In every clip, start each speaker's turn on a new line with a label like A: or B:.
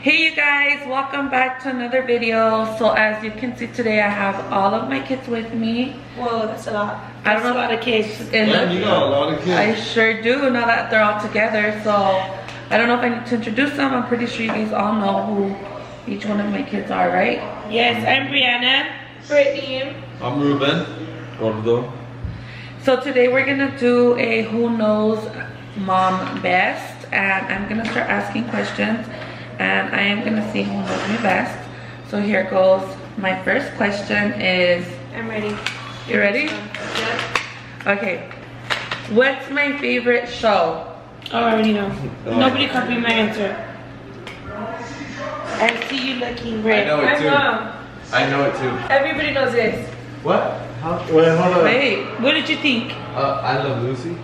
A: Hey you guys, welcome back to another video. So as you can see today, I have all of my kids with me.
B: Whoa, that's a lot.
A: I don't know
B: a lot of kids.
A: And
C: Yeah, you got a lot of
A: I sure do now that they're all together. So I don't know if I need to introduce them. I'm pretty sure you guys all know who each one of my kids are, right?
B: Yes, I'm Brianna. Brittany.
C: I'm Ruben. Gordo.
A: So today we're gonna do a who knows mom best and I'm gonna start asking questions and I am gonna see who knows me best. So here goes. My first question is,
B: I'm ready.
A: you ready?
B: Yep.
A: Okay. What's my favorite show?
B: Oh, I already know. Nobody copied my answer. I see you looking great.
D: I know it
B: My
D: too. I know it too.
B: Everybody knows this.
D: What? How?
C: Wait, hold on.
A: Wait.
B: What did you think?
D: Uh, I love Lucy.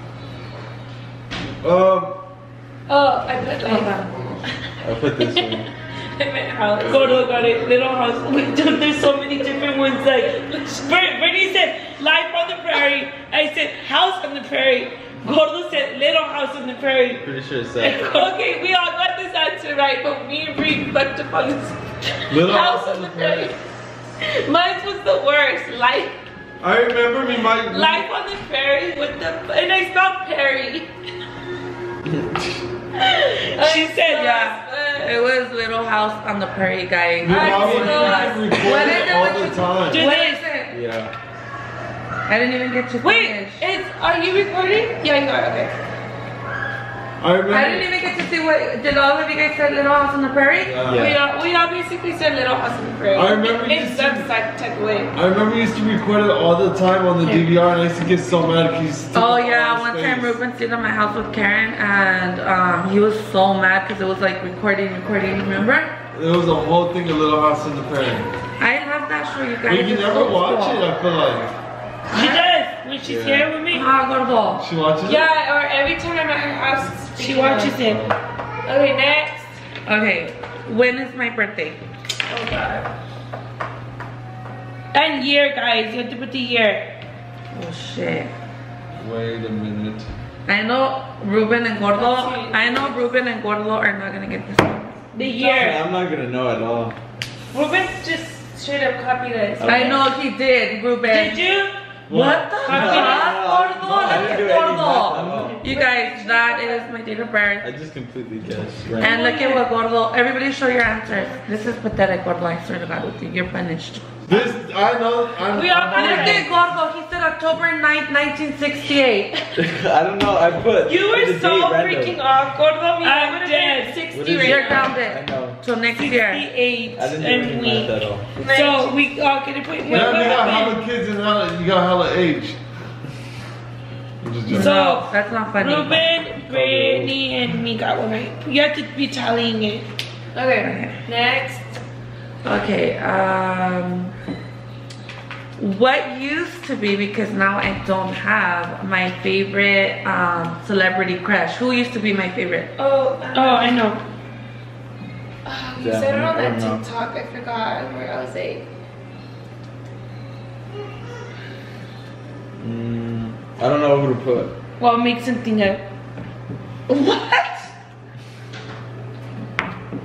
C: Um,
B: Oh, I put like.
D: I put this one.
B: I meant house. Gordo got it. Little house. Wait, dude, there's so many different ones. Like, Brit- Brittany said life on the prairie. I said house on the prairie. Gordo said little house on the prairie.
D: Pretty sure it's that.
B: okay, we all got this answer right, but me and Bree fucked up on this.
C: Little
B: House on the Prairie. Mine was the worst. Life,
C: I remember me, my.
B: life on the prairie with the, and I spelled Perry.
A: She said, yeah. It was Little House on the Prairie, guys.
C: Your
B: I
C: mom would
B: know.
C: record
A: What is
C: it
A: it
C: all the
A: you-
C: time.
B: Dude,
A: What
B: Wait.
A: it?
D: Yeah.
A: I didn't even get to
B: Wait,
A: finish.
B: it's, are you recording? Yeah, you are. Okay.
C: I remember.
A: I didn't even get to see what. Did all of you guys say Little House on the Prairie?
C: Yeah.
B: We all, we all basically said little house on the prairie.
C: I remember you
B: It's
C: said-
B: that type, type of.
C: I remember you used to record it all the time on the DVR, and I used to get so mad because you used
A: Oh yeah,
C: the
A: one time
C: space.
A: Ruben stayed at my house with Karen and um, he was so mad because it was like recording, recording, remember?
C: There was a whole thing of Little House on the Prairie.
A: I love that show, you guys.
C: But you never
A: so
C: watch
A: cool.
C: it, I feel like.
B: She does when she's
D: Yeah.
B: here with me.
A: Ah, gordo.
C: She watches it?
B: Yeah, or every time I'm at her house, she watches it. Okay, next.
A: Okay, when is my birthday?
B: Oh god. And year, guys. You have to put the year.
A: Oh shit.
C: Wait a minute.
A: I know Ruben and Gordo. I know Ruben and Gordo are not gonna get this one.
B: The
D: Yeah,
B: year.
D: I'm not gonna know at all.
B: Ruben just straight up copied it.
A: I know he did, Ruben.
B: Did you?
A: What the fuck,
D: no,
A: Gordo?
D: no, I
A: Look
D: didn't
A: at
D: do any math at
A: Gordo. You guys, that is my date of birth.
D: I just completely guessed.
A: And look at what Gordo, everybody show your answers. This is pathetic, Gordo, I swear to God with you. You're punished.
C: This, I know. I'm,
B: We are
C: I'm
B: kinda
A: Look at Gordo, he said October 9th, 1968.
D: I don't know. I put.
B: You were so
D: date random.
B: freaking off. Gordo, me, I I'm would have dead. been 60
D: What is
B: right
D: it?
A: You're
B: now.
A: grounded.
D: I know.
A: Till next year.
B: 68
D: I
B: and
D: any
B: weak.
D: math at all.
B: So we all get to put
C: Yeah, you got
B: happened?
C: hella kids and hella, you got hella age. Just.
B: So-
A: that's not funny.
B: Ruben, Brittany, and me got one right. You have to be tallying it. Okay, next.
A: Okay, um, what used to be, because now I don't have, my favorite um, celebrity crush. Who used to be my favorite?
B: Oh, oh, I know.
E: You said it on
D: I
E: that
D: don't know.
E: TikTok. I forgot where I was like,
D: Mm, I don't know who to put.
B: Well, make something up.
A: What?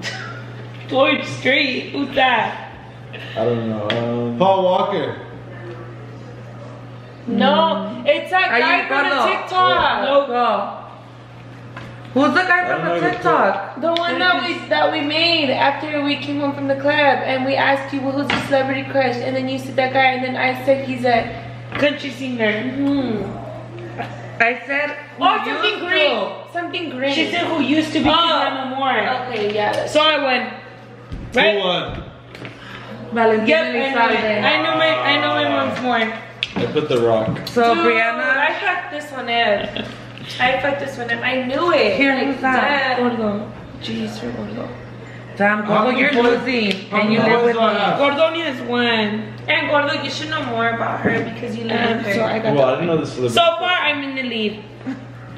B: George Strait. Who's that?
D: I don't know. Um,
C: Paul Walker.
B: No, it's that
A: Are
B: guy from the
A: gonna-
B: TikTok. No,
A: Go. Who's the guy from the
D: know who to
A: TikTok?
E: the one that we that we made after we came home from the club, and we asked you well, who's your celebrity crush, and then you said that guy, and then I said he's a.
B: country singer.
E: Hmm.
A: I said, who
E: Oh,
A: used
E: something
A: to.
E: green. Something green.
B: She said who used to be
E: Oh.
B: Susanna Moore.
E: Okay, yeah.
B: So I won.
C: Who won?
A: Valentina
B: Yep, I know,
A: Elizalde.
B: I know my I know my mom's more.
D: I put the rock.
A: So
E: Dude,
A: Brianna,
E: I fucked this one up. I fucked this one up. I knew it.
A: Here,
E: Like,
A: who's that?
B: Gordo. Jeez, for Gordo.
A: damn, Gordo, you're losing, and you live with
C: points do I
A: me.
C: have?
B: Gordo has one.
E: And Gordo, you should know more about her because you live with her.
B: so I got
D: Well, I didn't know the celebrity.
B: So far, I'm in the lead.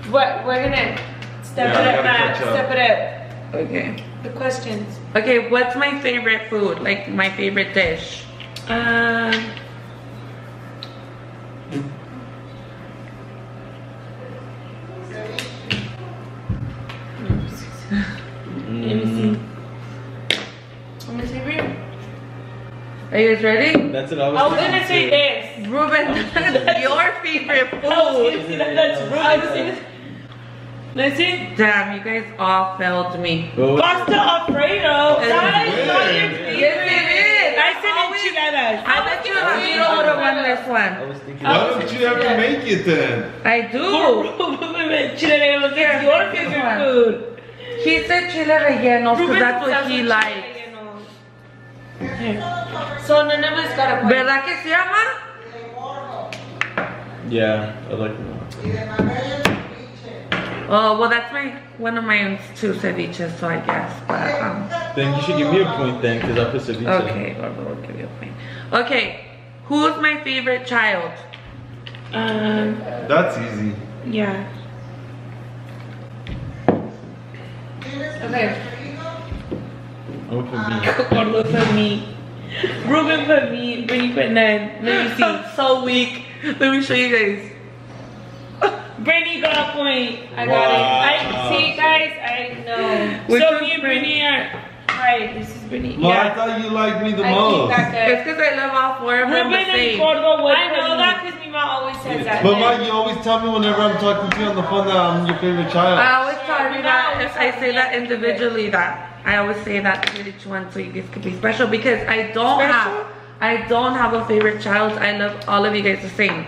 E: What? We're gonna step
C: Yeah,
E: it up, Matt.
C: up.
E: Step it up.
A: Okay.
E: The questions.
A: Okay, what's my favorite food? Like my favorite dish?
B: Um, let me see.
D: Mm,
A: Are you guys ready?
D: That's it. I was,
B: I was gonna say
D: too.
B: this.
A: Ruben, your favorite
B: I was
A: food.
B: gonna say that. That's Ruben's. Listen,
A: Damn, you guys all failed me.
B: Pasta alfredo. That is not your favorite.
A: Yes, it is.
B: I said enchiladas.
A: I bet you Ramiro would have won this
D: I
A: one.
D: was thinking.
C: Why don't you have to make it then?
A: I do.
B: Enchiladas is your favorite food.
A: He said chile rellenos because that's what he
B: chile
A: likes.
E: So none of us got a point.
A: ¿Verdad que se llama?
D: Yeah, I like it.
A: Oh, well, that's my one of my two ceviches, so I guess. But um,
D: Then you should give me a point then, because I put ceviche.
A: okay, well, we'll give you a point. Okay, who's my favorite child?
B: Um,
C: That's easy.
B: yeah.
E: Okay.
D: I'm gonna put B.
B: Gordo for me. Ruben for me. Brittany for none. Let me see.
A: I'm so weak. Let me show you guys.
B: Brittany got a point.
E: I got
C: Wow.
E: it. I see, guys. I know.
A: Which
B: so
A: one's
B: me and
A: Brittany?
B: Brittany are right. This is Brittany.
C: Ma, I thought you liked me the
E: I
C: most.
A: It's because I love all four of them the same.
E: I know that because my mom always says that.
C: But Ma, you always tell me whenever I'm talking to you on the phone that I'm your favorite child.
A: I always tell you that if I say that individually that I always say that to each one so you guys could be special because I don't
B: Special?
A: have I don't have a favorite child. I love all of you guys the same.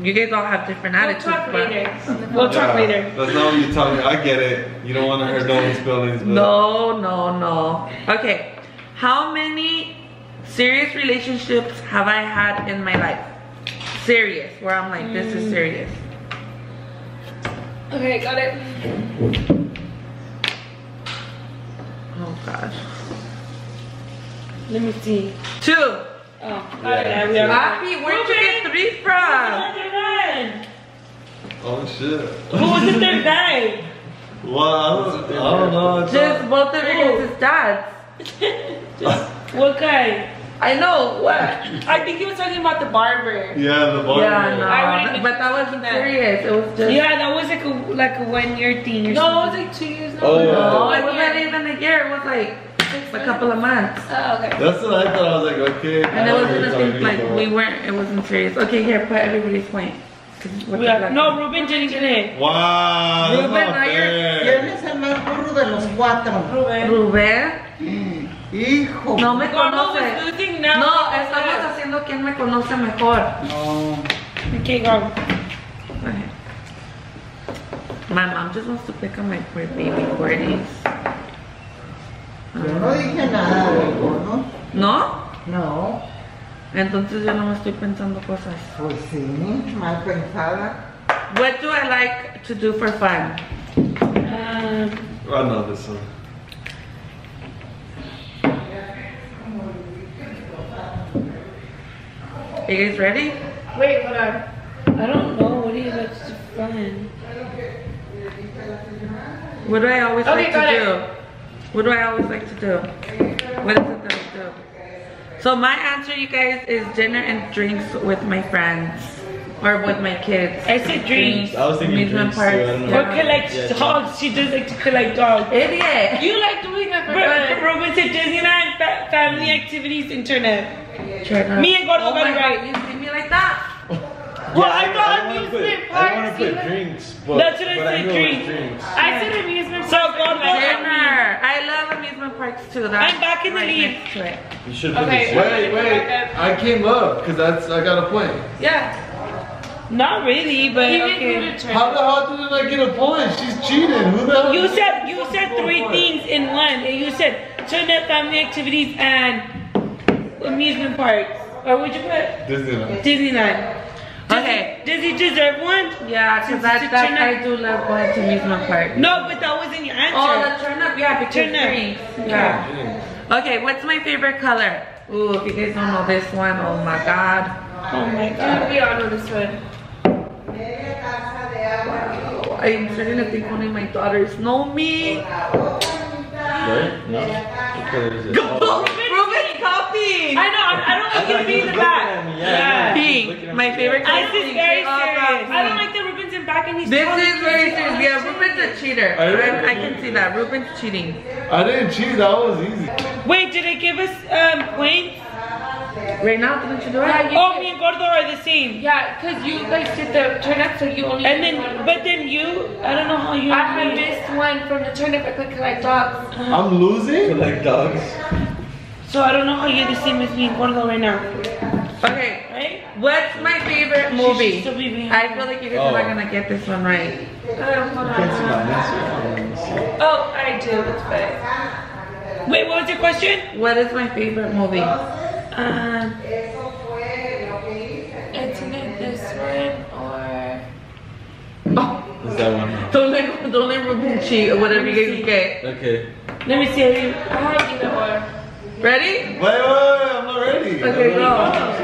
A: You guys all have different
E: We'll
A: attitudes,
E: talk
A: but
E: later.
B: We'll talk later.
C: That's not what you're telling me. I get it. You don't want to hurt no one's feelings. But
A: no, no, no. Okay, how many serious relationships have I had in my life? Serious, where I'm like, this is mm. serious.
E: Okay, got it.
A: Oh gosh,
B: Let me see.
A: two.
B: Oh,
D: Yeah.
B: yeah, we are.
A: Happy, where'd you get three from?
C: Oh shit.
B: Who was it third guy?
C: Well, I don't, I don't know. I
A: Just
C: thought-
A: both of you guys' dads.
B: What guy?
A: I know what.
E: I think he was talking about the barber.
C: yeah, the bar.
A: Yeah, no,
E: I
A: but that wasn't
E: that.
A: serious. It was just.
B: Yeah, that was like a like a one year thing or
E: No, it was like two years now.
D: Oh.
A: No,
E: One
A: it wasn't
E: year.
A: even a year. It was like
E: Six
A: a couple of months.
E: Oh, okay.
C: That's what I thought. I was like, okay.
A: And it wasn't a thing, like, we weren't, it wasn't serious. Okay, here, put everybody's point. 'Cause what
B: We are- no, Ruben didn't get it.
C: Wow,
A: Ruben,
C: not
A: now you're-
C: fair.
F: ¿Quién es el más burro de los cuatro?
B: Ruben.
A: Rubén,
F: Hijo.
A: no me
B: Gordo
A: conoce. No, estamos haciendo quién me conoce mejor.
F: No.
B: Okay, go.
A: My mom just wants to pick on my poor baby Courtney's.
F: Yo no dije nada del gordo.
A: ¿No?
F: No.
A: Entonces yo no me estoy pensando cosas.
F: Pues sí, mal pensada.
A: What do I like to do for fun?
B: Um,
C: I know this one.
A: Are you guys ready?
E: Wait, hold on.
B: I don't know. What do you like to fun?
A: What do I always
E: Okay,
A: like to
E: it.
A: do? What do I always like to do? What is it that I do? So my answer, you guys, is dinner and drinks with my friends or with my kids.
B: I said drinks.
D: I was thinking
A: amusement
D: drinks too, I don't know.
B: Or collect
D: Yeah.
B: dogs. She does like to collect dogs.
A: Idiot.
E: You like doing that for
B: Ru-
E: fun.
B: Ruben said Disneyland, fa- family activities, internet.
A: Try
B: Me and Gordo
A: oh
B: got
A: my
B: it right.
A: You see me like that?
B: Well,
D: Yeah,
B: I
D: I
B: thought
D: don't wanna
B: amusement
D: put- I don't
B: parks.
D: want to put
B: know?
D: drinks, but,
B: That's what I
D: but
B: said,
D: I know
B: drinks.
D: it's drinks.
E: I said amusement
B: So
E: park.
B: Gordo
A: Dinner. I love amusement parks too. That's
B: I'm back in the
A: right
B: lead.
A: next to it.
D: You should put
E: Okay.
D: this.
C: Wait, wait. I came up because that's I got a point.
E: Yeah.
B: Not really, but
E: He
B: okay.
C: How the hell didn't I get a point? She's cheating. Who the hell?
B: You said you said three things in one. And you said internet, family activities, and amusement parks. Or would you put
C: Disneyland.
B: Disneyland? Does
A: Okay.
B: Does he deserve one?
A: Yeah, because
B: I,
A: that,
B: it's a
A: that
B: turn-up.
A: I do love going to amusement parks.
B: No, but that wasn't your answer.
A: Oh, the turnip, yeah, because
B: Turnip.
A: drinks. Yeah. Okay, what's my favorite color? Ooh, if you guys don't know this one, oh my god.
B: oh my god.
E: we all know this one.
A: I'm starting to think only my daughters know me.
D: Right? No? What color is it?
A: Oh, Ruben's copying.
B: I know. I, I don't like it being in the back.
D: Yeah.
A: Pink, my favorite color.
B: This is very serious.
A: God,
B: I don't like the ribbons in back and he's
A: This is very serious. Yeah, Ruben's a cheater.
C: I know.
A: I, I can see that. Ruben's cheating.
C: I didn't cheat. That was easy.
B: Wait, did it give us um points?
A: Right now, didn't you do
E: Yeah,
A: it?
E: you
B: Oh,
E: did.
B: me and Gordo are the same.
E: Yeah, because you guys did the turnip, so you only
B: And then,
E: one.
B: but then you, I don't know how you.
E: I had missed one from the turnip. I could collect dogs.
C: I'm losing?
D: like dogs.
B: So I don't know how you're the same as me and Gordo right now,
A: Okay.
B: Right?
A: What's my favorite movie?
B: should be
A: I feel like you guys are not
D: Oh.
A: gonna get this one right.
E: Hold on.
D: Can't see my Instagram.
E: Oh, I do. It's fine.
B: Wait, what was your question?
A: What is my favorite movie?
B: Um,
E: Internet this one or
A: Oh,
D: Is that one?
A: don't let don't let Ruben cheat or whatever you guys get.
D: Okay.
B: let me see.
E: I have either or.
A: Ready?
C: Wait, wait, wait, I'm not ready.
A: Okay, go.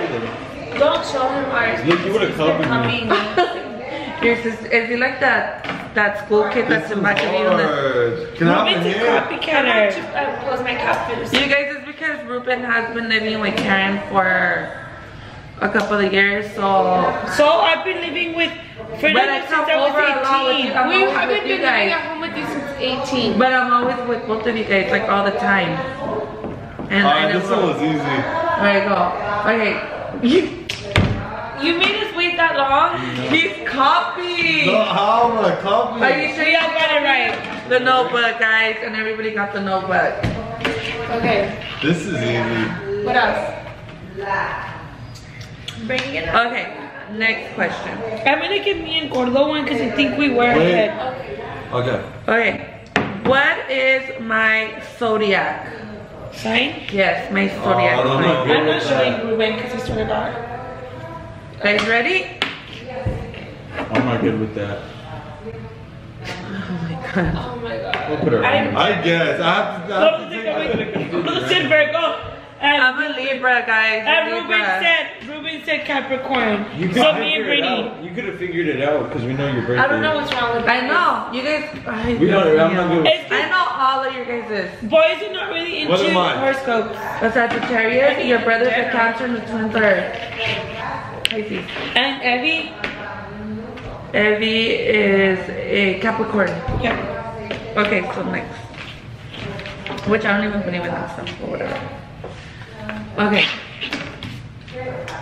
E: Don't show him ours.
D: Look, you would've copied me.
E: Coming.
A: Your sister, is he like that that school kid that's in back of you? in the-
C: Hard. Can I have
B: Ruben's
C: a
B: a?
E: I'm going
B: copycatter.
E: to uh, close my cap for this.
A: You guys, it's because Ruben has been living with Karen for a couple of years, so.
B: So I've been living with
A: But I
B: Fernando since
A: come
B: I
A: over a lot with
B: was
A: you.
B: 18.
A: I'm
E: We
A: always
E: haven't been living at home with you since 18.
A: But I'm always with both of you guys, like all the time. And I
C: Alright, this one was easy.
A: Alright, go. Okay.
E: You made us wait that long?
A: He's copying.
C: No, how am I copying?
A: Are you sure you
B: all got it right.
A: The notebook, guys, and everybody got the notebook.
E: Okay.
C: This is easy.
E: What else? Bringing it up.
A: Okay, next question.
B: I'm gonna give me and Gordo one because I think we were
C: Wait.
B: ahead.
C: Okay.
A: Okay, what is my zodiac?
B: Sign?
A: Yes, my oh, zodiac
C: Oh, I don't
A: sign.
C: know.
B: I'm not showing
C: that.
B: Ruben because I swear to God.
A: Guys, ready?
D: I'm not good with that.
A: Oh my god.
E: Oh my god.
D: We'll put it
B: I-
C: I guess. I have to. I have to
B: said,
C: take
B: Gordo said Virgo. And,
A: I'm a Libra, guys.
B: and Ruben said, Ruben said Capricorn.
D: You
B: So
D: could
B: me and Brittany.
D: You could have figured it out because we know your birthday.
E: I don't know what's wrong with
A: I know. You guys. I
D: We don't. I'm not good. with-
B: It's
A: I
B: just,
A: know all of your guys'.
B: boys are not really into
C: am I?
B: horoscopes.
A: A Sagittarius, your brother's a Cancer, and the twins are Pisces.
B: And Evie,
A: Evie is a Capricorn.
B: yeah.
A: Okay, so next. Which I don't even believe in that stuff, but whatever. Okay.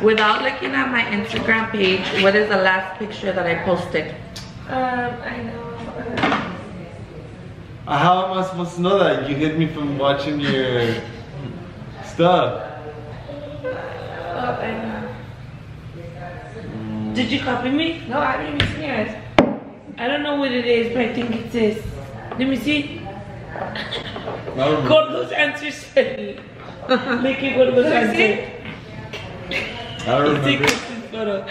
A: Without looking at my Instagram page, what is the last picture that I posted?
E: Um, I know.
C: Uh, How am I supposed to know that? You hid me from watching your stuff.
E: Oh, I know.
B: Did you copy me?
E: No, I haven't even seen yours.
B: I don't know what it is, but I think it's this. Let me see.
D: I don't remember.
B: Gordo's answer said. Look at Gordo's answer.
D: I don't
B: It's a
D: remember.
B: Kristen's photo.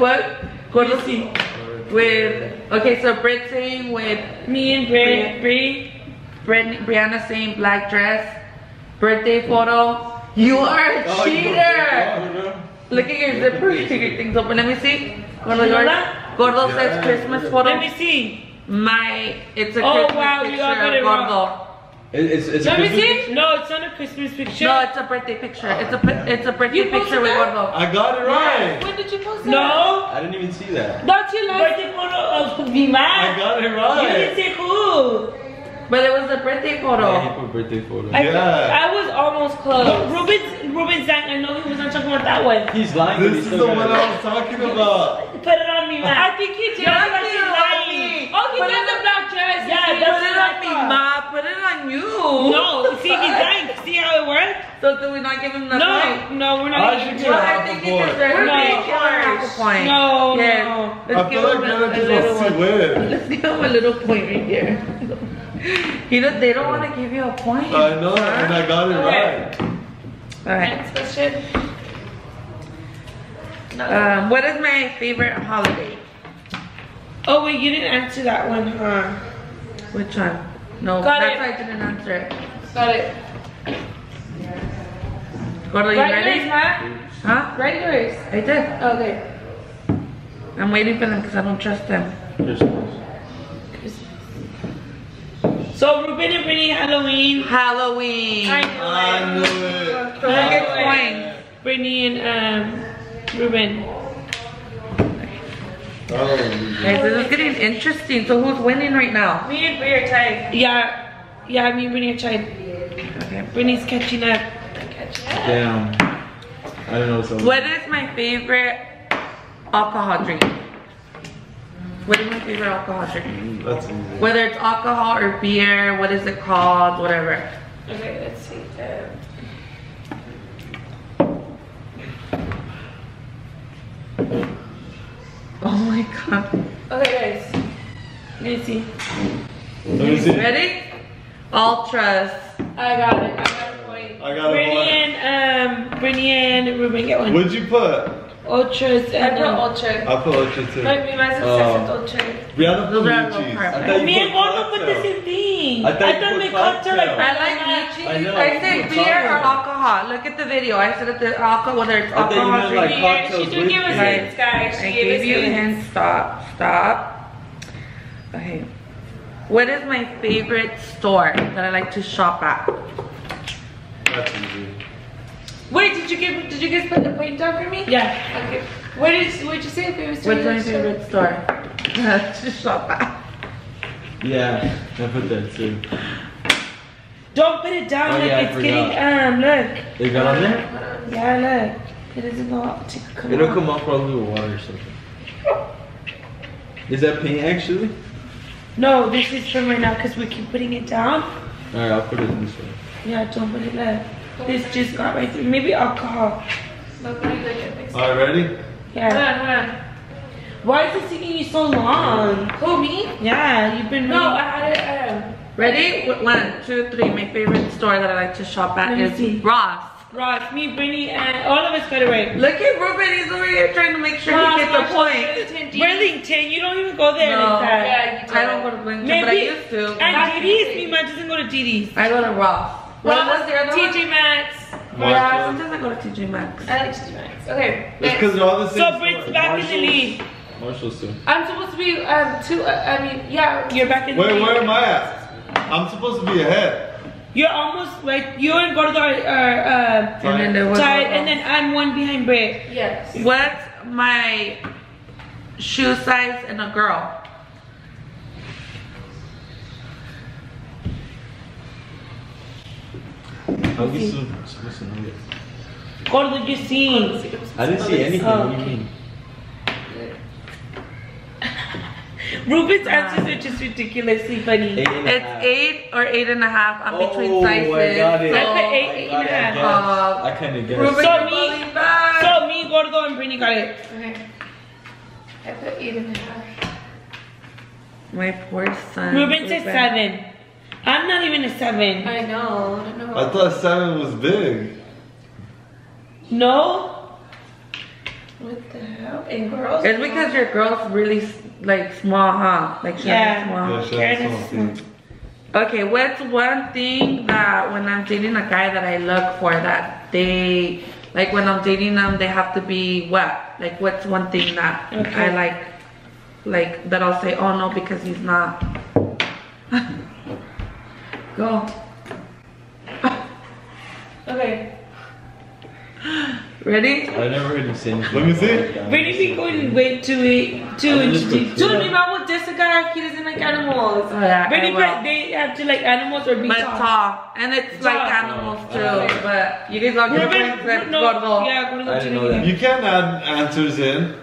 A: What? Gordo
B: see.
A: with okay, so Brit saying with
B: Me and Bri, Bri.
A: Brit, Brianna saying black dress, birthday photo. You are a
C: Oh, you
A: cheater! Look at your zipper, your things open. Let me see. Gordo,
B: You know
A: Gordo,
C: Yeah.
A: says Christmas photo.
B: Let me see.
A: My, it's a
B: Oh,
A: Christmas
B: wow, you
A: picture
B: all got
A: of
B: it wrong.
A: Gordo.
D: It- It's it's. a
B: Let me
D: Christmas-
B: see. No, it's not a Christmas picture.
A: No, it's a birthday picture. It's a pi- it's a birthday
E: You
A: picture with
E: that?
A: Gordo.
C: I got it right.
E: When did you post that?
B: No.
D: I didn't even see that.
E: That's your last.
B: Birthday photo of me, man.
C: I got it right.
B: You didn't
C: right.
B: say who.
A: But it was a birthday
D: Yeah, he
A: photo.
D: put birthday photo.
B: I,
C: Yeah.
B: I was almost close. Ruben's, Ruben's saying, I know he was not talking about that one.
D: He's lying.
C: This
D: he
C: is the one. I was talking about.
B: Put it on me, man.
E: I think he did.
A: You're
B: That's
A: lying.
B: lying.
E: Oh, he
A: Put
E: did the black dress.
B: Yeah,
E: He
B: that's
A: Put it on me,
B: thought.
A: ma. Put it on you.
B: No, see, he's dying. See how it works?
A: So do we not give him the
B: No,
A: point?
B: no, we're
C: I
B: not
C: should
B: gonna
C: get
B: do
A: Well,
B: it.
A: I
C: half
A: think
C: a
A: he
C: point.
A: deserves
B: No.
A: him half a point.
B: No,
A: yes.
B: no.
A: Let's
C: I
A: give
C: feel
A: him
C: like
A: a, a little
C: will
A: one.
C: see win.
A: Let's give him a little point right here. He don't, they don't want to give you a point.
C: I know, and I got it
B: Okay.
C: right.
A: All right.
E: Next question.
A: Um, what is my favorite holiday?
B: Oh, wait, you didn't answer that one, huh?
A: Which one? No,
B: Got
A: that's
B: it.
A: why I didn't answer it.
E: Got it.
A: Gordo, you
E: Right
A: ready?
E: yours, Matt.
A: Huh?
E: Right yours.
A: I did.
E: Okay.
A: I'm waiting for them because I don't trust them.
D: Christmas.
B: So, Ruben and Brittany, Halloween.
A: Halloween.
E: I knew
C: I knew
E: it.
C: it.
A: So who gets points?
B: Brittany and um, Ruben.
C: Oh,
A: Guys, this is getting interesting. So who's winning right now?
E: Me and Brie are tied.
B: Yeah, yeah, me and Brittany are trying.
A: Okay.
B: Brittany's catching up.
D: Damn. I don't know so.
A: What is my favorite alcohol drink? What is my favorite alcohol drink?
C: That's easy.
A: Whether it's alcohol or beer, what is it called? Whatever.
E: Okay, let's see. Um,
A: Oh my god.
E: okay, guys. Let me see.
C: Let me see.
A: Ready? Ultras.
E: I got it. I got a point.
C: I got
B: Brittany
C: a one.
B: and um, Brittany and Ruben get one.
C: What'd you put?
B: Ultras
E: I
B: and
E: put
B: um,
E: ultra.
C: I put ultra too.
E: My, me más
C: Oh.
E: obsessed with ultra.
C: We had to put
A: Those
C: blue cheese.
A: carbs.
D: I thought you
B: Me and
D: put
B: Gordo put the
C: cocktail.
B: same thing.
C: I thought you
B: I
C: put
B: make cocktail like
C: cocktail.
A: I like blue cheese.
D: I know,
A: I said beer or alcohol. Look at the video. I said that the alcohol, whether it's
D: I thought you
A: alcohol
D: meant
A: drink.
D: like
E: Yeah,
D: cocktails
E: she did
D: with
E: give us
A: Right.
E: hints, guys. She
A: I
E: gave us
A: gave you
E: hints.
A: hints. Stop. Stop. Okay. What is my favorite store that I like to shop at?
C: That's easy.
E: Wait, did you give? Did you guys put the paint down for me?
B: Yeah.
E: Okay. What did what did you say? Favorite store?
A: What's my favorite store to shop at?
D: Yeah, I put that too.
B: Don't put it down
D: Oh,
B: like
D: yeah, I
B: it's getting um look.
D: They got on there?
B: Yeah, look. It doesn't come.
D: It'll
B: out.
D: come up probably with water or something. Is that paint actually?
B: No, this is from right now because we keep putting it down.
D: Alright, I'll put it in this way.
B: Yeah, don't put it there. This just got right through. Maybe alcohol.
E: Nobody like
C: Alright, ready?
B: Yeah.
E: on, hold on.
B: Why is it taking you so long?
E: Who me?
B: Yeah, you've been
E: No,
B: really-
E: I had it. Um,
A: Ready? One, two, three. My favorite store that I like to shop at is
B: see.
A: Ross.
B: Ross, me, Brittany, and all of us got it right.
A: Look at Ruben. He's over here trying to make sure he gets a point.
E: point.
B: Burlington, you don't even go there
A: No.
B: like that.
E: Yeah, you do.
A: I don't go to Blinkton, but I
B: Maybe-
A: used to.
B: And Didi's, me, man doesn't go to Didi's.
A: I go to Ross. What
E: Ross,
A: was the other one?
E: TJ Maxx.
A: Yeah, sometimes I go to TJ Maxx.
E: I like TJ Maxx. Okay.
C: It's because they're all the same.
B: So Britt's
C: store.
B: back in the
D: Marshalls.
B: lead.
D: Marshall's too.
E: I'm supposed to be um two. Uh, I mean, yeah.
B: You're back in the
C: Wait, where am I at? I'm supposed to be ahead.
B: You're almost like you and Gordo are, are uh,
A: And then there was
B: tied, and then I'm one behind Britt.
E: Yes.
A: What's my shoe size and a girl?
D: How are you so- supposed to know this?
B: Gordo, you seen?
D: I didn't see anything.
B: Oh,
D: What do you
B: okay.
D: mean?
B: Ruben's answers are just ridiculously funny.
D: Eight
A: It's
D: half.
A: eight or eight and a half. I'm between
D: Oh,
A: sizes.
D: I got it.
B: I
A: So,
B: put eight,
D: I
B: eight
D: got
B: and
D: it, I
B: half.
A: Uh,
D: I kind of guessed.
A: Ruben,
B: So me-
A: back.
B: So me, Gordo, and Brittany got it.
E: Okay. I put eight and a half.
A: My poor son.
B: Ruben said seven. I'm not even a seven.
E: I know. I don't know.
C: I thought seven was big.
B: No?
E: What the hell? And girls.
A: It's because your girl's really like small, huh? Like she's
B: Yeah.
A: small.
C: Yeah, she
B: Karen
C: has small.
A: Okay, what's one thing that when I'm dating a guy that I look for that they like when I'm dating them they have to be what? Like what's one thing that
B: Okay.
A: I like like that I'll say, oh no, because he's not. Go.
E: Okay.
A: Ready?
D: I never heard him say.
C: Let me see.
D: like that.
B: Brittany be going way too too
D: I
B: into
D: just
B: deep.
D: put
B: Dude,
D: two.
B: me mom will diss. He doesn't like animals.
A: Oh yeah.
B: Brittany,
A: I will.
B: but they have to like animals or be
A: But
B: tall.
A: tall. And it's like
B: Tall.
A: animals oh, too.
D: Oh.
A: But you guys all get
B: Ruben,
A: points that's
B: no,
A: gordo.
B: yeah, Gordo
D: I didn't know that.
C: You can add answers in.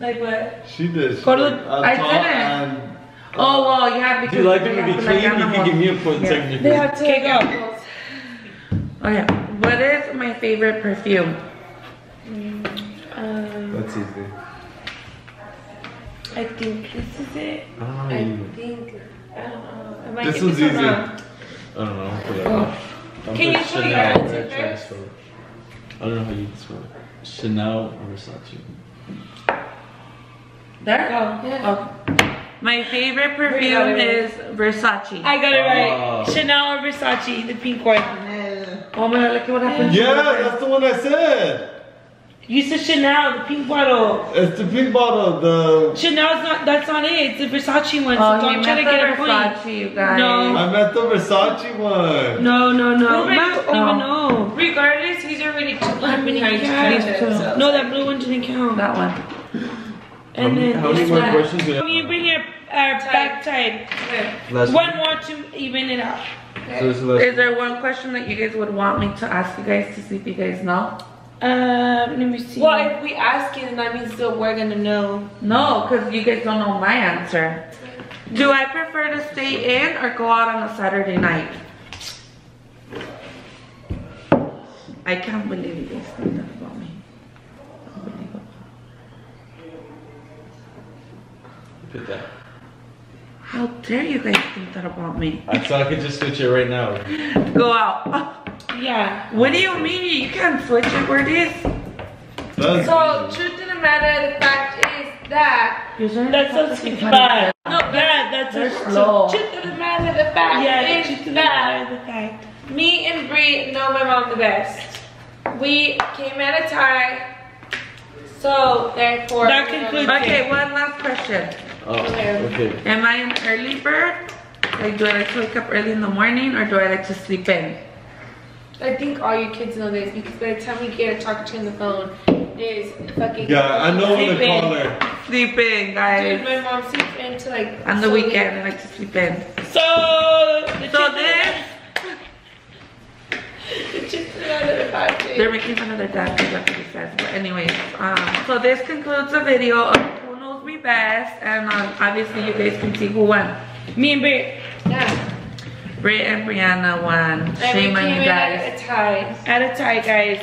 B: Like what?
C: She did. She
B: Gordo,
C: did. I'm uh,
A: I
C: tall
A: didn't.
C: And-
A: Oh well yeah because
D: If you like
A: they
D: him to be
A: to like
D: clean, you can give me a point
A: Yeah.
D: technically.
E: They have to.
B: Okay, go.
E: animals.
A: Okay. What is my favorite perfume?
B: Um,
C: That's easy.
B: I think this is it.
D: I don't know how
E: I
D: you.
E: think. I don't know. I might
C: This
E: get
C: one's easy.
E: wrong.
D: I don't know. I'll put it
B: Oh.
D: up. I'm
E: Can you show your
D: Chanel.
E: answer
D: I'm gonna try to
E: first?
D: I don't know how you spell it. Chanel or Versace.
A: There?
E: Yeah.
A: Oh. My favorite perfume
E: it
A: is Versace.
B: I got it right.
D: Oh.
B: Chanel or Versace, the pink one.
F: Chanel.
A: oh my god, look at what happened.
C: Yeah, that's the one I said.
B: You said Chanel, the pink bottle.
C: It's the pink bottle. The
B: Chanel's not. That's not it. It's the Versace one. Oh, so
A: Oh, he
B: don't try to
A: the
B: get a point.
A: Versace, you guys.
B: No.
C: I meant the Versace one.
B: No, no, no.
E: Ruben,
B: oh, no, don't
A: oh.
B: even.
E: Regardless, he's already two behind
B: Yeah.
E: each other. so-
B: No, that blue one didn't count.
A: That one.
D: How
B: And
D: many,
B: then
D: how many
B: this
D: more
B: one.
D: questions do
B: We
D: you
B: bring our, our back tied.
E: Okay.
B: One more to even it out.
D: So is
A: Is there one question that you guys would want me to ask you guys to see if you guys know?
B: Um, let me see.
E: Well, if we ask it, then that means that we're gonna know.
A: No, because you guys don't know my answer. Do I prefer to stay in or go out on a Saturday night? I can't believe you guys
D: Put that.
A: How dare you guys think that about me?
D: I so I could just switch it right now.
A: Go out.
B: yeah.
A: What do you mean? You can't switch it where it is.
C: That's
E: So, truth of the matter, the fact is that
A: Usually
B: That's so
A: that's
B: sweet.
A: what
B: Bad. No, bad. That's
A: They're
B: a
A: slow.
E: truth of the matter, the fact
B: Yeah,
E: is
B: the truth of the
E: that
B: matter, the fact.
E: me and Bree know my mom the best. We came at a tie, so therefore.
B: That concludes
A: Okay, one last question.
D: Oh, okay.
A: Am I an early bird? Like, do I like to wake up early in the morning or do I like to sleep in?
E: I think all your kids know this because by the time we get to talk to you on the phone, is fucking.
C: yeah, I know what to
B: Sleeping.
C: call her.
A: Sleep in,
E: Dude, my mom sleeps into like.
A: On the
E: so late.
A: weekend, I like to sleep in.
B: So, the
A: So
B: truth of the
A: this,
E: It's just another
A: they're making fun of their dad because that's what he says. But anyways, um, so this concludes the video of who knows me best. And um, obviously you guys can see who won.
B: Me and Brit
E: Yeah.
A: Britt and Brianna won. Shame on you guys.
E: at a tie.
B: at a tie, guys.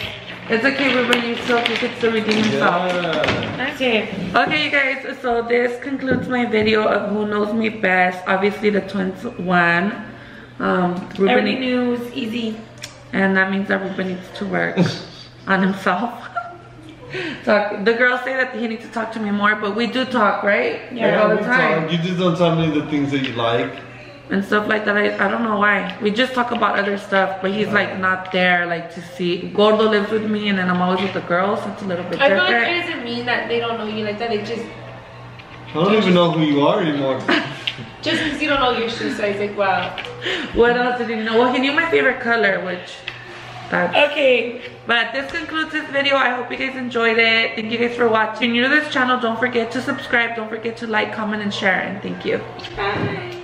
A: It's okay, Ruben, you still he gets to redeem himself.
C: Yeah.
B: Okay.
A: Okay, you guys, so this concludes my video of who knows me best. Obviously, the twins won. Um, Ruben,
B: Everything new is easy.
A: and that means that Ruben needs to work on himself. Talk, the girls say that he needs to talk to me more, but we do talk, right?
B: Yeah,
A: Like, all the time.
C: talk. You just don't tell me the things that you like.
A: and stuff like that. I, I don't know why. We just talk about other stuff, but he's like not there, like to see. Gordo lives with me, and then I'm always with the girls. It's a little bit
E: I feel
A: different.
E: like it doesn't mean that they don't know you like that. They just
C: I don't even know who you are anymore.
E: just because you don't know your shoes, shoe size, like wow.
A: what else did he know? Well, he knew my favorite color, which. That's,
B: Okay.
A: but this concludes this video. I hope you guys enjoyed it. Thank you guys for watching. If you're new to this channel, don't forget to subscribe. Don't forget to like, comment, and share. And thank you.
E: Bye.